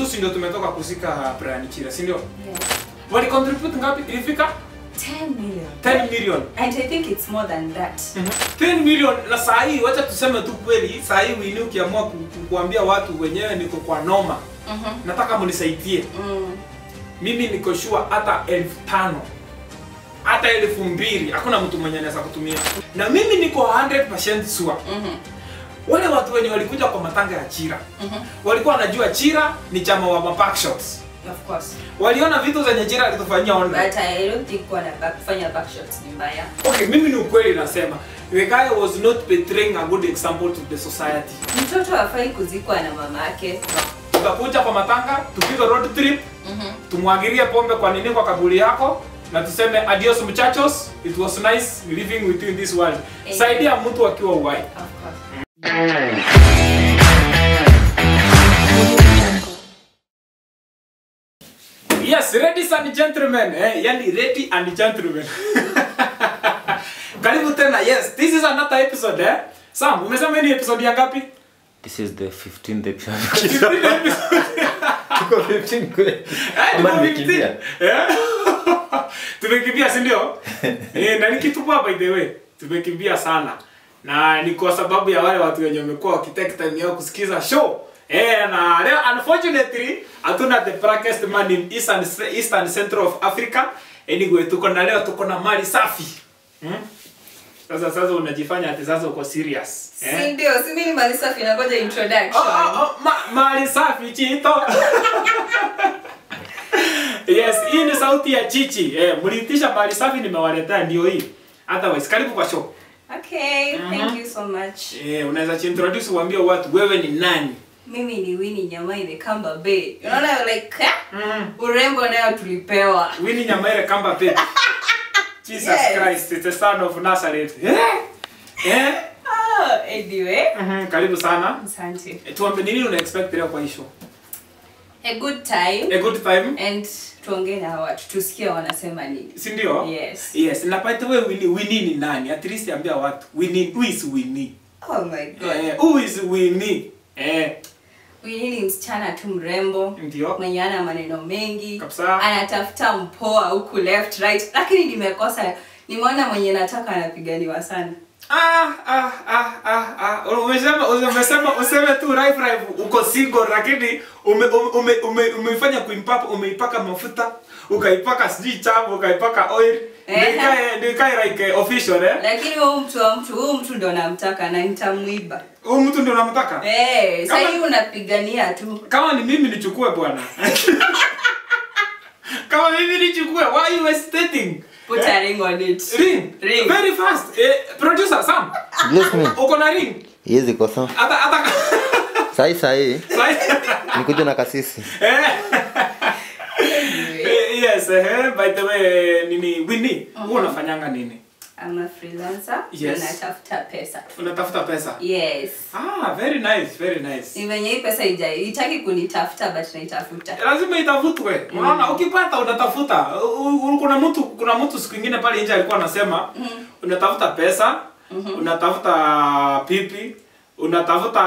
tu si ndio tumetoka kuzika Brian Chira, si ndio? Yeah. Wali contribute ngapi? Ilifika 10 million. 10 million. And I think it's more than that. 10 million na saa hii wacha tuseme tu kweli, saa hii wini ukiamua ku, ku, kuambia watu wenyewe niko kwa noma, Mhm. nataka mnisaidie. Mm. Mimi niko sure hata elfu tano hata elfu mbili hakuna mtu mwenye anaweza kutumia, na mimi niko 100% sure Mhm. Wale watu wenye walikuja kwa matanga ya Chira mm -hmm. walikuwa wanajua Chira ni chama wa mapackshots Of course. waliona vitu zenye Chira alitufanyia online. But I don't think kuwa na back, kufanya ni mbaya. Okay, mimi ni ukweli nasema the guy was not portraying a good example to the society. Mtoto hafai kuzikwa na mama yake. Tutakuja kwa matanga, tupige road trip, Mhm. tumwagilie pombe kwa nini kwa kaburi yako na tuseme adios muchachos, it was nice living with you in this world. Hey. Saidia mtu akiwa uhai. Of course. Yes, ladies and gentlemen, eh, yani ready and gentlemen. Karibu tena. Yes, this is another episode eh. Sam, umesema ni episode ya ngapi? This is the 15th episode. 15 episode. Tuko 15 kweli. Eh, Ama tuko nimekimbia. 15. Eh? Tumekimbia si ndio? Eh, na nikitupa by the way. Tumekimbia sana. Na ni kwa sababu ya wale watu wenye wamekuwa wakitake time yao kusikiza show. Eh, na leo unfortunately hatuna the blackest man in Eastern, Eastern Central of Africa. Anyway, tuko na leo tuko na mali safi. Hmm? Sasa sasa unajifanya ati sasa uko serious. Si ndio, si mimi mali safi na ngoja introduction. oh, oh, ma, mali safi chito. yes, hii ni sauti ya Chichi. Eh, mliitisha mali safi nimewaletea ndio hii. Otherwise, karibu kwa show. Okay, thank you so much. Eh, unaweza introduce uambie watu wewe ni nani? Mimi ni Winnie Nyamaire Kamba Bay. Unaona like eh? Mm. urembo nayo tulipewa. Winnie Nyamaire Kamba Bay. Jesus Yes. Christ, it's the son of Nazareth. Eh? Eh? Oh, anyway, Mhm, karibu sana. asante. Eh, tuambie nini una expect leo kwa hii show? A good time A good time? and tuongee na watu tusikie wanasema nini. Si ndio? Yes. Yes, na by the way we Winnie ni nani? At least ambia watu. Winnie, who is Winnie? Oh my god. Eh, who is Winnie? Eh, Winnie ni msichana tu mrembo ndio. mwenye ana maneno mengi Kabisa. anatafuta mpoa huku left right, lakini nimekosa. Nimeona mwenye nataka anapiganiwa sana. Ah, ah, ah, ah, ah. Umesema umesema useme tu live live uko single lakini ume ume ume umeifanya kuimpapa umeipaka mafuta, ukaipaka sijui chamu, ukaipaka oil. Ndio Ehe. ikae like eh, official eh. Lakini huyu mtu wa mtu, huyu mtu ndo namtaka na nitamuiba. Huyu mtu ndio namtaka? Eh, sasa hii unapigania tu. Kama ni mimi nichukue bwana. Kama mimi nichukue, why you hesitating? Put Eh? a ring on it. Ring. Ring. Very fast. Eh, producer Sam. Bless me. Uko na ring? Yes, kosa. Hata hata Sahi sahi Sai- nikuja na kasisi. Eh. Eh, yes, eh, by the way, nini Winnie, wewe unafanyanga nini? I'm a freelancer. Yes. Na natafuta pesa. Unatafuta pesa? Yes. Ah, very nice, very nice. Ni hii pesa ija itaki kunitafuta but naitafuta. Lazima itafutwe. Unaona, ukipata unatafuta. Kuna mtu kuna mtu siku nyingine pale nje alikuwa anasema mm. unatafuta pesa, mm -hmm. unatafuta pipi, unatafuta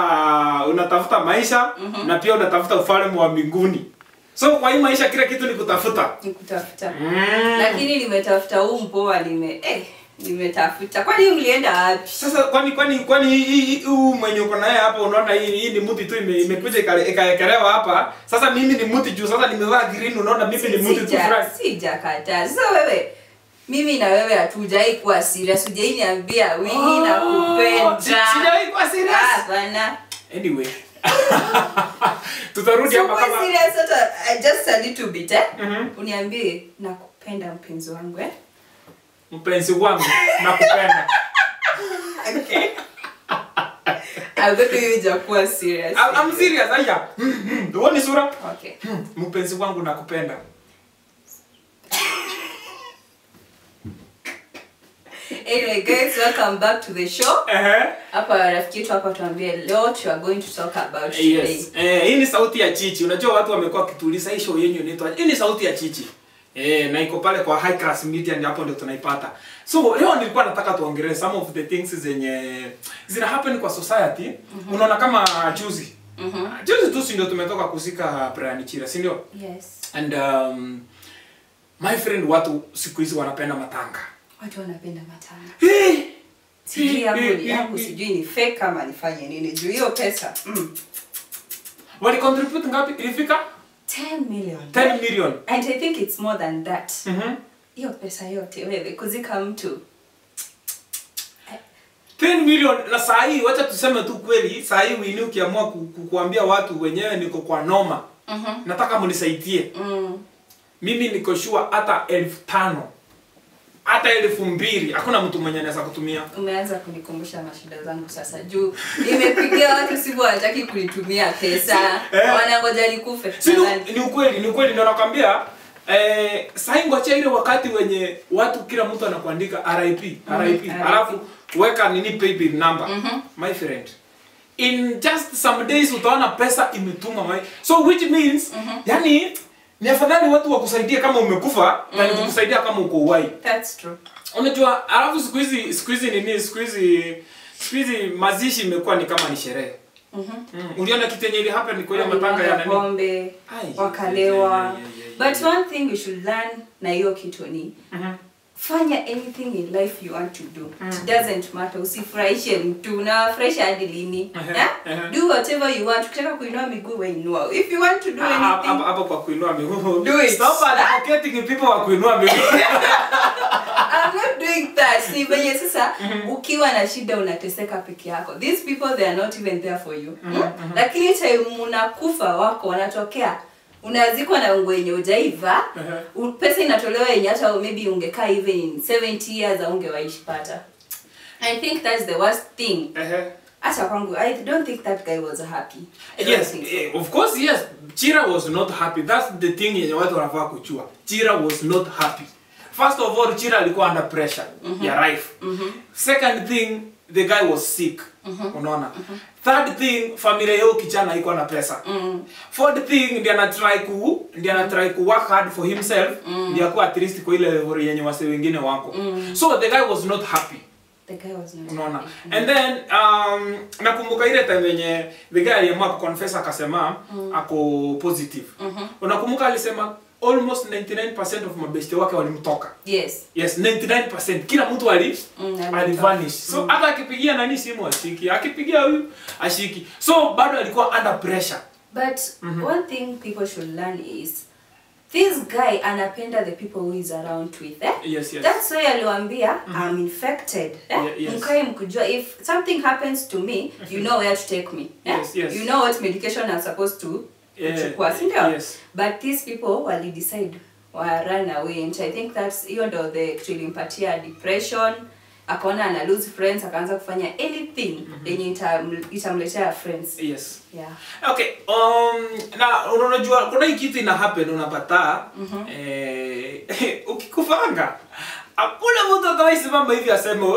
unatafuta maisha mm -hmm. na pia unatafuta ufalme wa mbinguni. So kwa hii maisha kila kitu ni kutafuta. Ni kutafuta. Mm. Lakini nimetafuta huu mpoa nime eh nimetafuta. Kwani mlienda wapi? Sasa kwani kwani kwani huu mwenye uko naye hapa unaona hii hii ni mti tu ime- imekuja ikaekelewa hapa. Sasa mimi ni mti juu sasa nimevaa green unaona mimi ni mti tu fresh sijakata. Sasa wewe mimi na wewe hatujai kuwa serious. Hujai niambia wewe Oh, nakupenda. sijai sijawahi kuwa serious. Ah, bana. Anyway. Tutarudi hapa kama. serious hata just a little bit eh? mm -hmm. Uniambie nakupenda mpenzi wangu eh? Mpenzi wangu nakupenda. Okay. Albeko hiyo ijakuwa serious. I'm, I'm serious aya. Uone sura? Okay. Mpenzi wangu nakupenda. Anyway guys, welcome back to the show. Ehe. Hapa rafiki yetu hapa tuambie leo tu are going to talk about today. Yes. Eh, hii ni sauti ya Chichi. Unajua watu wamekuwa kituliza hii show yenyu inaitwa. Hii ni sauti ya Chichi. Eh, na iko pale kwa High Class Media ndio hapo ndio tunaipata. So leo nilikuwa nataka tuongelee some of the things zenye zina happen kwa society. Mm -hmm. Unaona kama juzi Mhm. juzi tu si ndio tumetoka kusika Brian Chira si ndio Yes. and um, my friend watu siku hizi wanapenda matanga Watu wanapenda matanga. hey! Sijui yangu Eh, ni eh, yangu eh. sijui ni fake kama nifanye nini juu hiyo pesa. Mm. wali contribute ngapi ilifika 10 million. 10 million And I think it's more than that. mhm Hiyo pesa yote wewe kuzika mtu. 10 million na saa hii wacha tuseme tu kweli saa hii wini ukiamua ku, ku, kuambia watu wenyewe niko kwa noma Mhm. nataka mnisaidie Mm. mimi niko sure hata elfu tano hata elfu mbili hakuna mtu mwenye anaweza kutumia Umeanza kunikumbusha mashida zangu sasa juu nimepigia watu simu hawataki kunitumia pesa. Eh. Wanangoja nikufe. si ni, ukweli ni ukweli ndio nakwambia eh, sahi ngoja ile wakati wenye watu kila mtu anakuandika RIP RIP RIP. alafu weka nini paybill number mm -hmm. my friend in just some days utaona pesa imetuma my so which means mm -hmm. yani ni afadhali watu wakusaidie kama umekufa na ni kukusaidia kama uko uhai That's true. unajua alafu siku hizi siku hizi nini siku hizi siku hizi mazishi imekuwa ni kama ni sherehe Mhm. mm. uliona kitu yenye happen kwa ile matanga ya nani pombe wakalewa yeah, yeah, yeah, yeah, but one thing we should learn na hiyo kitu ni Mhm. Fanya anything in life you want to do. It doesn't matter. Usifurahishe mtu. Unawafurahisha hadi lini? Uh-huh, yeah? uh-huh. do whatever you want. Ukitaka kuinua miguu weinua if you want to do Ah, anything hapo kwa kuinua miguu. Do it. stop advocating people wa kuinua miguu. I'm not doing that. Si venye sasa ukiwa na shida unateseka peke yako. These people they are not even there for you. Mm? lakini time unakufa wako wanatokea unazikwa na ungo yenye ujaiva Uh-huh. pesa inatolewa yenye hata maybe ungekaa even in 70 years aungewaishi pata. I think that's the worst thing. Ehe. hata kwangu i don't think that guy was happy. I yes so. eh, of course yes. Chira was not happy. That's the thing yenye watu wanafaa kuchua chira was not happy. First of all chira alikuwa under pressure ya life. Second thing the guy was sick mm -hmm. unaona third thing familia yao kijana haikuwa na pesa mm -hmm. fourth thing ndiye ana try ku ndiye ana try ku work hard for himself mm -hmm. ndiye akuwa at least kwa ile level yenye wase wengine wako mm -hmm. so the guy was not happy the guy was not unaona happy. and then um, nakumbuka ile time yenye the guy aliamua kuconfess akasema ako positive mm -hmm. unakumbuka alisema almost 99% of mabeste wake walimtoka yes yes 99% kila mtu ali Mm, alivanish so hata akipigia nani simu ashiki akipigia huyu ashiki so bado alikuwa under pressure But one thing people should learn is this guy anapenda the people who is around with eh? yes yes That's why aliwaambia I'm infected. Eh? Yeah, yes. Mkae mkujua if something happens to me, you know where to take me. Eh? Yes, yes. You know what medication I'm supposed to kuchukua, sindio yes. But these people walidecide wa run away and I think that's hiyo ndo the tulimpatia depression akaona ana lose friends akaanza kufanya anything yenye itam- itamletea friends. yes Yeah. okay um na unajua kuna hii kitu ina happen unapata eh, ukikufanga hakuna mtu atawaisimama hivi aseme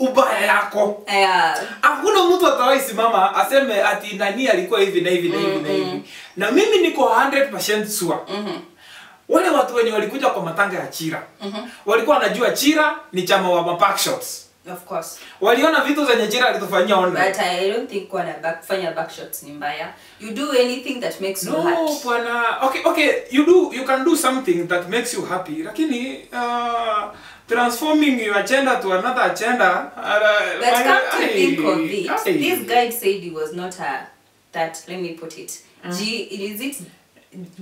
ubaya yako. Yeah. hakuna mtu atawaisimama aseme ati nani alikuwa hivi na hivi na hivi na hivi. Na mimi niko 100% sure. Wale watu wenye walikuja kwa matanga ya chira. Walikuwa wanajua chira ni chama wa backshots Of course. waliona vitu zenye chira alitufanyia online. But I don't think kuwa na back, shots backshots ni mbaya. You do anything that makes you happy. no bwana. Okay okay you do you can do something that makes you happy. Lakini uh, transforming your agenda to another agenda uh, But come to I, think of it, I, this guy said he was not a that. Let me put it. Mm. G is it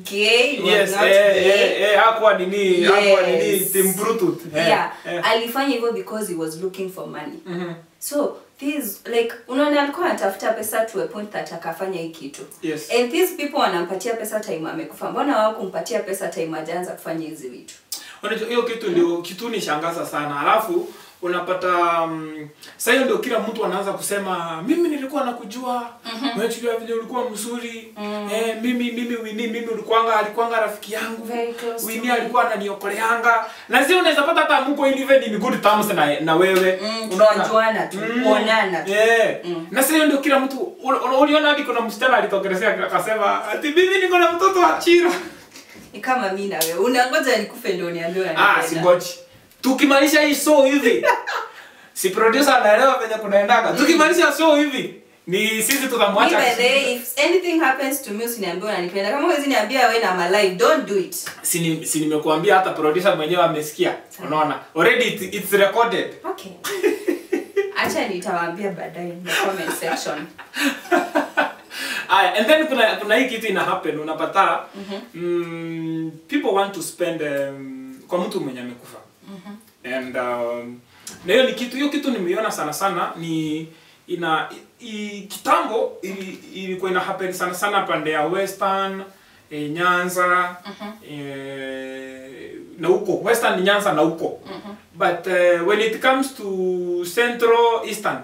gay? Was yes not eh, gay. eh, eh, hakuwa nini hakuwa nini Yes. Bluetooth eh, yeah, eh. alifanya hivyo because he was looking for money. Mhm. So these like unaona alikuwa anatafuta pesa to a point that akafanya hii kitu. Yes. And these people wanampatia pesa time amekufa. Mbona hawakumpatia pesa time ajaanza kufanya hizi vitu? Unajua hiyo kitu ndio kitu ni shangaza sana. Alafu unapata um, sasa hiyo ndio kila mtu anaanza kusema mimi nilikuwa nakujua unachukulia vile ulikuwa mzuri mm. eh, mimi mimi wini mimi ulikuanga alikuanga rafiki yangu me. alikuwa ananiokoleanga na sio unaweza pata hata mko even in good terms na, na wewe Mm, unaona tu, kuonana tu. yeah. Mm. na sio ndio kila mtu ul- ul- uliona hadi kuna msichana alitokelezea akasema ati mimi niko na mtoto wa chira Ni kama mimi na wewe. Unangoja nikufe ndio uniambiwe Ah, unanipenda. singoji. Tukimaanisha hii show hivi. si producer anaelewa venye kunaendaga. Tukimaanisha show hivi. ni sisi tutamwacha by the way, if anything happens to me usiniambie unanipenda kama huwezi niambia wewe na malai, don't do it si ni- si nimekuambia hata producer mwenyewe amesikia unaona already it, it's recorded okay acha nitawaambia baadaye in the comment section Aya, and then kuna kuna hii kitu ina happen unapata mm, -hmm. mm, people want to spend um, kwa mtu mwenye amekufa Mm -hmm. and um, na hiyo ni kitu hiyo kitu nimeiona sana sana ni ina i, i, kitambo ili- ilikuwa ina happen sana sana pande ya western e, nyanza mm -hmm. e, na huko western nyanza na huko mm -hmm. but uh, when it comes to central eastern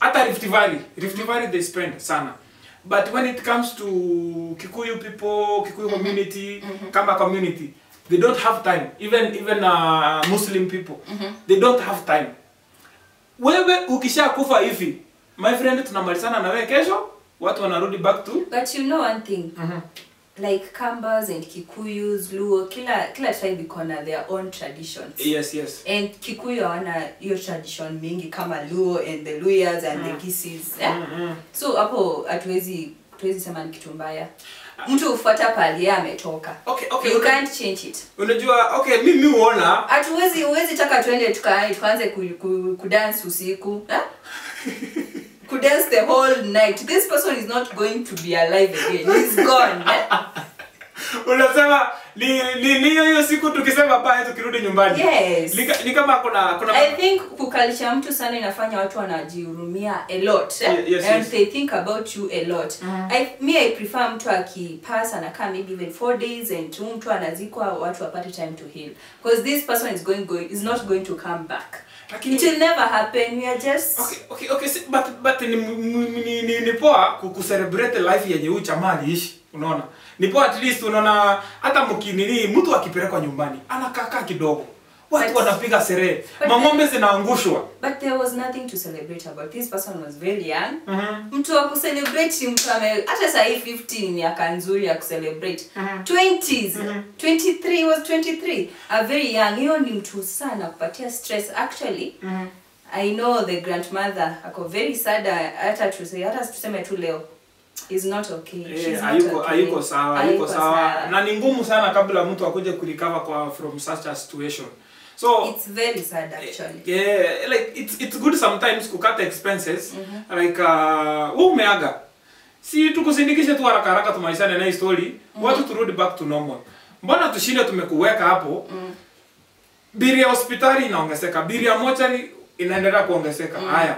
hata rift valley rift valley they spend sana but when it comes to kikuyu people kikuyu community Kamba community they don't have time. Even even uh, muslim people they don't have time. Wewe ukisha kufa hivi my friend tunamalizana na wewe kesho. Watu wanarudi back to but you know one thing like kambas and kikuyus luo kila kila tribe iko na their own traditions yes yes and kikuyu hawana hiyo tradition mingi kama luo and the luyas and mm. the Kisses. Yeah? Mm -hmm. so hapo hatuwezi tuwezi sema ni kitu mbaya mtu ufuata pali yeye ametoka okay okay you okay. can't change it unajua okay mimi huona hatuwezi huwezi taka tuende tukae tuanze ku, ku, kudance usiku eh? kudance the whole night this person is not going to be alive again he's gone eh? unasema ni ni ni hiyo hiyo siku tukisema baya tukirudi nyumbani. Yes. ni, ni kama kuna kuna I think kukalisha mtu sana inafanya watu wanajihurumia a lot. Eh? Ye- yes, and yes. they think about you a lot. I, me I prefer mtu akipass anakaa maybe even 4 days and tu mtu anazikwa watu wapate time to heal. Because this person is going, going is not going to come back. Lakini- it will never happen. We are just okay okay okay but but ni ni, ni, ni, ni poa ku- kucelebrate life yenye huyu jamaa aliishi unaona ni poa at least unaona hata mkinini mtu akipelekwa nyumbani anakaa kidogo. Watu wanapiga sherehe. mang'ombe zinaangushwa. But there was nothing to celebrate about. This person was very young. Mm -hmm. mtu wa kucelebrate mtu ame hata sahii 15 ni miaka nzuri ya kucelebrate. 20s mm -hmm. 23 was 23 a very young hiyo ni mtu sana kupatia stress actually. Mm -hmm. i know the grandmother. Ako very sad hata tuseme hata tuseme tu leo is not okay. Yeah, She's not hayuko okay. Ayuko sawa hayuko sawa. sawa. Na ni ngumu sana kabla mtu akuje kurecover kwa from such a situation. So it's very sad actually. yeah like it's it's good sometimes kukata expenses. Mm -hmm. like uh wewe umeaga. Si tukusindikishe tu haraka haraka tumaishane na hii story. Watu turudi back to normal. Mbona tushinde tumekuweka hapo? Mm. ya hospitali inaongezeka. Biria ya mochari inaendelea kuongezeka. Mm. haya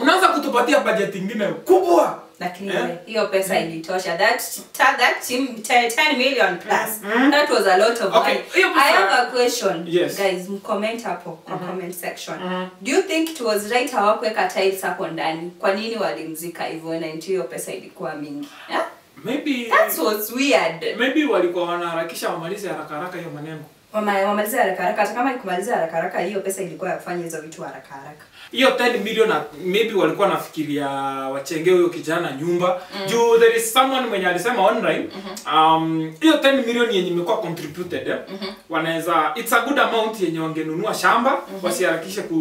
mnaanza kutupatia budget nyingine kubwa lakini Eh? yeah. pesa ilitosha that that team- 10 million plus mm. that was a lot of Okay, money i have a question Yes. guys mcomment hapo kwa mm -hmm. comment section mm -hmm. do you think it was right hawakuweka tiles hapo ndani kwa nini walimzika hivyo na hiyo pesa ilikuwa mingi yeah? maybe that was weird maybe walikuwa wanaharakisha wamalize haraka haraka hiyo maneno Wama- wamalize haraka haraka hata kama ikumalize haraka haraka hiyo pesa ilikuwa ya kufanya hizo vitu haraka haraka hiyo 10 million maybe walikuwa nafikiria wachenge huyo kijana nyumba juu there is someone mwenye alisema online mm -hmm. um hiyo 10 million yenye imekuwa contributed eh, wanaweza it's a good amount yenye wangenunua shamba mm -hmm. wasiharakishe ku,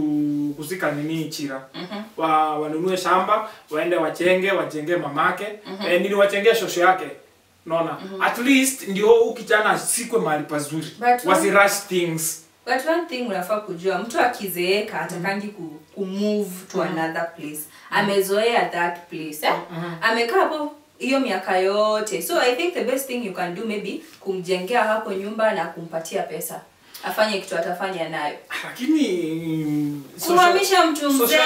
kuzika nini chira mm -hmm. wa, wanunue shamba waende wachenge wachenge mamake mm -hmm. eh, nini wachenge shosho yake naona at least ndio ukijana kijana asikwe mahali pazuri wasirush things But one thing unafaa kujua mtu akizeeka atakangi ku, ku move to mm. another place. Amezoea that place. Eh? mm -hmm. Amekaa hapo hiyo miaka yote. So I think the best thing you can do maybe kumjengea hapo nyumba na kumpatia pesa. Afanye kitu atafanya nayo. lakini kumhamisha mtu mzee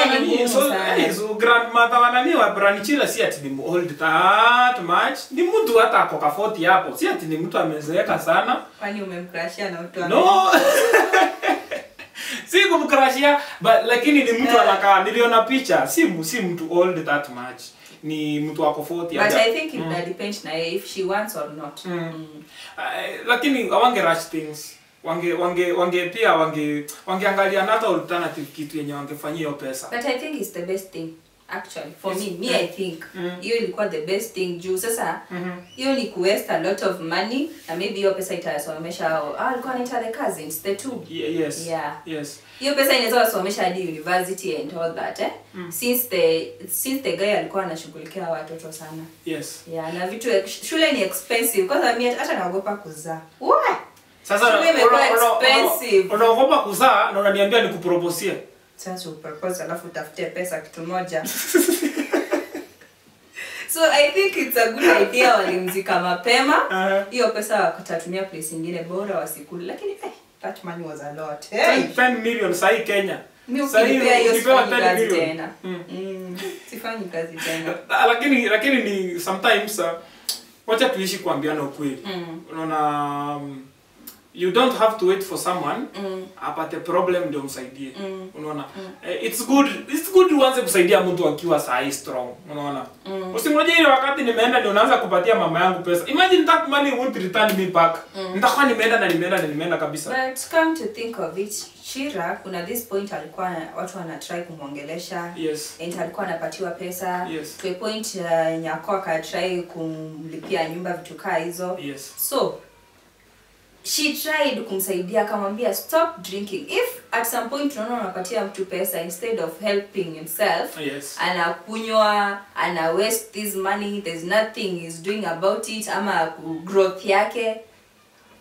sana. so grandmother wanani wa branchila si ati ni old that much ni mtu hata ako ka 40 hapo si ati ni mtu amezeeka sana Kwani umemkrashia na mtu no si kumkrashia but lakini ni mtu Yeah. anakaa niliona picha si si mtu old that much ni mtu wako 40 But haja- I think it mm. depends na if she wants or not. Mm. Mm. Uh, lakini awange rush things wange wange wange pia wange wangeangalia another alternative kitu yenye wangefanyia hiyo pesa But I think it's the best thing. actually for me me yeah. i think hiyo Mm. ilikuwa the best thing juu sasa hiyo mm -hmm. ni kuwaste a lot of money na maybe hiyo pesa itasomesha hao ah, alikuwa anaita the cousins the two yeah, yes Yeah. yes hiyo pesa inaweza wasomesha hadi university and all that eh? mm. since the since the guy alikuwa anashughulikia watoto sana yes yeah na vitu shule ni expensive kwanza mimi hata naogopa kuzaa Wah! Sasa unaogopa kuzaa na unaniambia nikuproposie. Sasa upropose alafu utafute pesa kitu moja. So i think it's a good idea walimzika mapema. Aha. hiyo pesa wakatatumia place ingine bora wasikuli lakini eh, that money was a lot. Hey. 10 million sahi kenya. Mi Sahii hiyo ukipewa sifanyi 10 kazi tena. Mm. Mm, sifanyi kazi tena. Ah, lakini lakini ni sometimes uh, wacha tuishi kuambiana ukweli. Mm. unaona um, you don't have to wait for someone Mm. apate problem ndio msaidie. Mm. unaona? Eh, it's good it's good uanze kusaidia mtu akiwa sahi strong unaona? Mm. usingoje ile wakati nimeenda ndio naanza kupatia mama yangu pesa. Imagine that money won't return me back. Nitakuwa nimeenda na nimeenda na nimeenda kabisa. But come to think of it shira kuna this point alikuwa watu wana try kumongelesha yes. And alikuwa anapatiwa pesa. Yes. to a point uh, nyako akatry kumlipia nyumba vitu kaa hizo. Yes. So she tried kumsaidia akamwambia stop drinking. If at some point unaona unapatia mtu pesa instead of helping himself yes. anakunywa ana waste this money there's nothing he's doing about it ama growth yake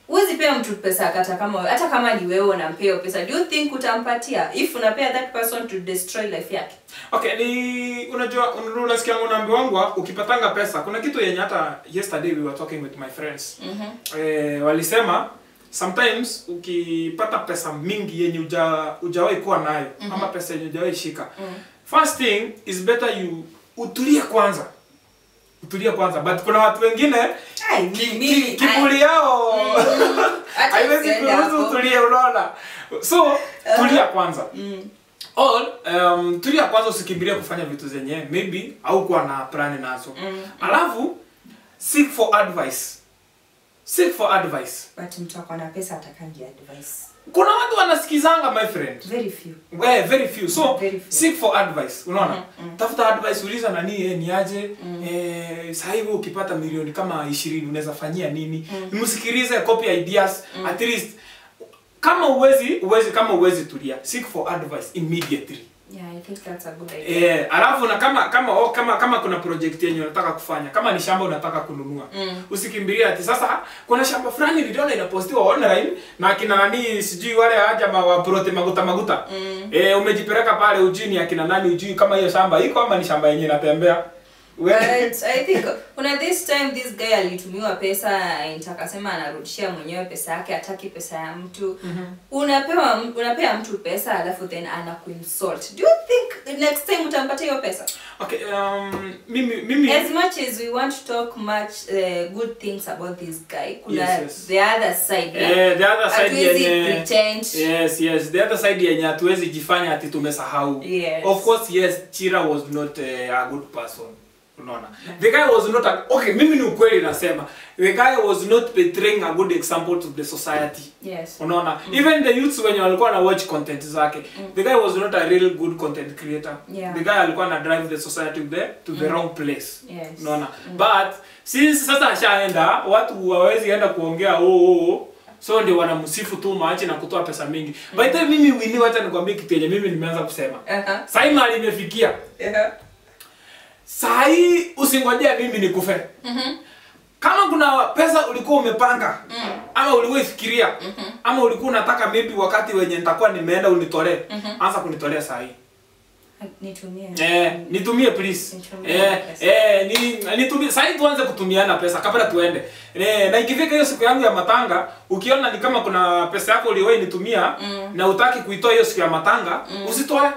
huwezi pea mtu pesa kata kama hata kama ni wewe unampea pesa do you think utampatia if unapea that person to destroy life yake okay ni unajua un- unasikia unaambi wangu ukipatanga pesa kuna kitu yenye hata yesterday we were talking with my friends mm-hmm. eh, walisema sometimes ukipata pesa mingi yenye uja ujawahi kuwa nayo mm-hmm. ama pesa yenye ujawahi shika Mm. first thing is better you utulie kwanza utulie kwanza but kuna watu wengine ki, kiburi yao. Haiwezi kuruhusu unaona. So tulia kwanza. Mm. all um, tulia kwanza usikimbilie kufanya vitu zenye maybe au kuwa na plan nazo. Mm. alafu seek for advice. Seek for advice. But mtu akona pesa atakangi advice kuna watu wanasikizanga my friend. Very few. Well, very few. So Very few. seek for advice. Unaona? Mm, -hmm. tafuta advice uliza nani eh, ni aje? Eh, sasa hivi ukipata milioni kama 20 unaweza fanyia nini? Msikilize copy ideas at least. Kama uwezi uwezi kama uwezi tulia seek for advice immediately yeah i think that's a good idea Eh, alafu na kama kama oh, kama kama kuna project yenye unataka kufanya kama ni shamba unataka kununua Mm. usikimbilie ati sasa kuna shamba fulani niliona inapostiwa online na akina nani sijui wale haja wa prote maguta maguta Mm. eh, umejipeleka pale ujini akina nani ujui kama hiyo shamba iko ama ni shamba yenye inatembea But I think kuna this time this guy alitumiwa pesa and akasema anarudishia mwenyewe pesa yake hataki pesa ya mtu unapewa unapea mtu pesa alafu then anakuinsult do you think next time utampata hiyo pesa okay um, mimi mimi as much as we want to talk much uh, good things about this guy kuna Yes, yes. the other side yeah? Eh, the other side yenye pretend. yes yes the other side yenye hatuwezi jifanya ati tumesahau Yes. of course yes chira was not uh, a good person unaona the guy was not a, okay mimi ni ukweli nasema the guy was not portraying a good example to the society yes unaona mm. even the youths wenye walikuwa na watch content zake mm. the guy was not a real good content creator Yeah. the guy alikuwa na drive the society to the, to the wrong place Yes. unaona mm. but since sasa ashaenda watu hawawezi enda kuongea oh, oh, oh. so ndio wanamsifu tu maachi na kutoa pesa mingi by the time mimi wini wacha nikwambie kitu yenye mimi nimeanza kusema uh-huh. saima alimefikia uh imefikia uh-huh. sahii usingojea mimi nikufe. Kama kuna pesa ulikuwa umepanga ama ulikuwa ifikiria ama ulikuwa unataka maybe wakati wenye nitakuwa nimeenda unitolee anza kunitolea sahii nitumie. Eh, nitumie please. Nitumie Eh, eh, ni nitumie sasa tuanze kutumiana pesa kabla tuende. Eh, na ikifika hiyo siku yangu ya matanga, ukiona ni kama kuna pesa yako uliwahi nitumia na utaki kuitoa hiyo siku ya matanga, usitoe.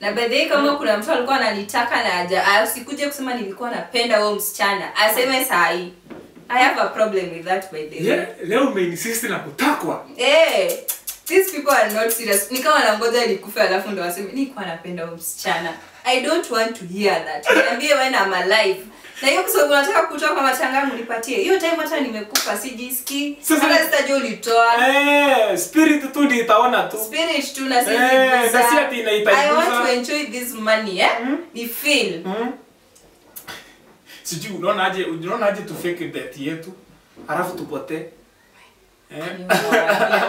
Na by the way kama kuna mtu alikuwa ananitaka na aja asikuje kusema nilikuwa napenda huyo msichana aseme sahi i have a problem with that by the way. Yeah, leo umeinsist na kutakwa. Eh, Hey, these people are not serious. Ni kama nangoja nikufe alafu ndo waseme nilikuwa napenda huyo msichana. I don't want to hear that. Niambie when i'm alive na hiyo kwa sababu unataka kutoa kwa yangu nipatie hiyo time hata nimekufa sijisikii Sasa- hata sitajua ulitoa Eh, spirit tu ndio itaona tu. spirit tu na Eh, na si ati sisi inaitaiguza. I want to enjoy this money eh ni feel Mm. Sijui unaona aje unaona aje tu fake death yetu. Halafu tupotee. Eh?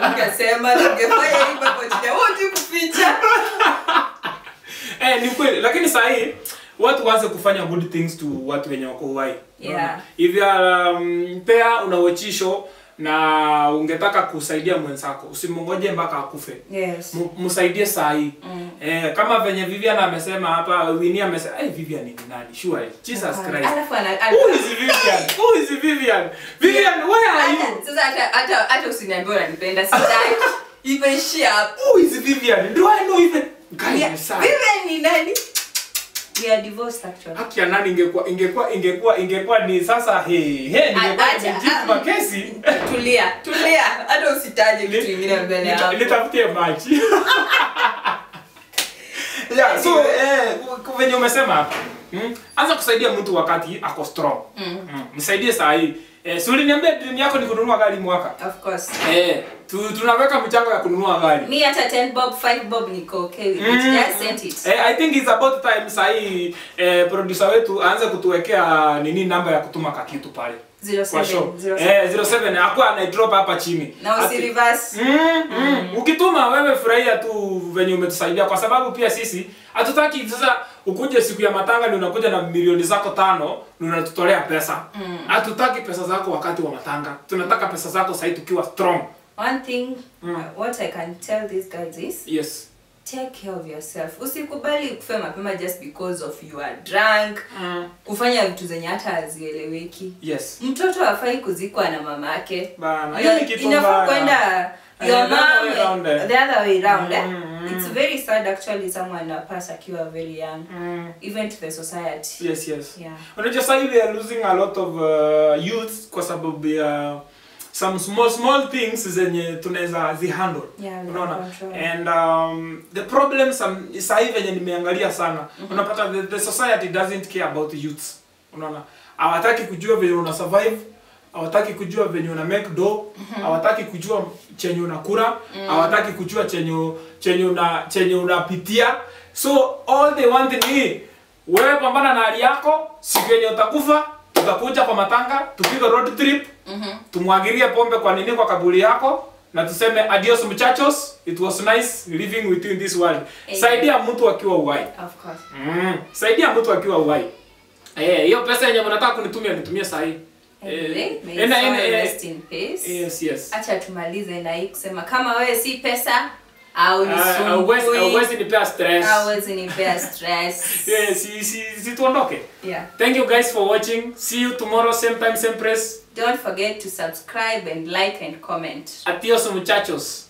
ungesema tungefanya hivyo kwa chini wote kuficha Eh, ni kweli lakini saa hii watu waanze kufanya good things to watu wenye wako uhai. Yeah. hivi um, pea unawechisho na ungetaka kusaidia mwenzako usimngoje mpaka akufe. yes. Msaidie saa hii Mm. eh, kama venye Vivian amesema hapa Winnie amesema hey, Vivian ni nani? Sure Jesus Christ. Who is Vivian? Who is Vivian? Vivian where are you? sasa hata hata hata usiniambie unanipenda sitaki even hapo who is Vivian? Do I know even guys Yeah, yeah. Vivian ni nani we are divorced actually. Haki ya nani ingekuwa ingekuwa ingekuwa ingekuwa ni sasa he he ningekuwa ni nijibu ah, makesi. tulia tulia. Hata usitaje kitu kingine mbele hapo. yako litafutie maji yeah so eh venye umesema mm, anza kusaidia mtu wakati ako strong. Mm. Mm, msaidie saa hii eh, si uliniambia dream yako ni kununua gari mwaka. Of course. Eh tu, tunaweka mchango ya kununua gari. Me hata 10 bob 5 bob niko okay with it. Mm. just send it. Eh, I think it's about time sahi eh, producer wetu aanze kutuwekea nini namba ya kutuma kakitu pale 07 eh 07 akuwa anaidrop hapa chini na Ati- Mm, mm. Ukituma wewe furahia tu venye umetusaidia kwa sababu pia sisi hatutaki sasa ukuje siku ya matanga ni unakuja na milioni zako tano ni unatutolea pesa. Hatutaki mm. pesa zako wakati wa matanga. Tunataka pesa zako sahii tukiwa strong. one thing uh, what i can tell these guys is Yes. Take care of yourself usikubali kufa mapema just because of you are drunk Mm. kufanya vitu zenye hata hazieleweki Yes. mtoto hafai kuzikwa na Bana, ni Hiyo kitu inafaa kwenda Eh, your mom eh. the other way round eh? Mm, mm. it's very sad actually someone pass akiwa very young Mm. even to the society Yes, yes. yeah Unajua sasa hivi they are losing a lot of uh, youth kwa sababu ya some small small things zenye tunaweza zihandle. Yeah, Unaona? And um, the problem some sasa hivi venye nimeangalia sana. mm -hmm. Unapata the, the society doesn't care about youth. Unaona? Hawataki kujua venye una survive, hawataki kujua venye una make do, hawataki mm -hmm. kujua chenye unakura hawataki mm. kujua chenye chenye una chenye unapitia. So all they want ni wewe pambana na hali yako, siku yenye utakufa tutakuja kwa matanga, tupige road trip, mm -hmm. tumwagilie pombe kwa nini kwa kaburi yako na tuseme adios muchachos, it was nice living with you in this world. Amen. Saidia mtu akiwa uhai. of course Mm. Saidia mtu akiwa uhai. Eh, hiyo pesa yenye mnataka kunitumia nitumie saa hii. eh, eh, in Yes, yes. acha tumalize na hii kusema kama wewe si pesa au Hauwezi nisumbui hauwezi nipea stress. hauwezi nipea stress si si si tuondoke. yeah Thank you guys for watching. See you tomorrow same time same press don't forget to subscribe and like and comment Adios muchachos.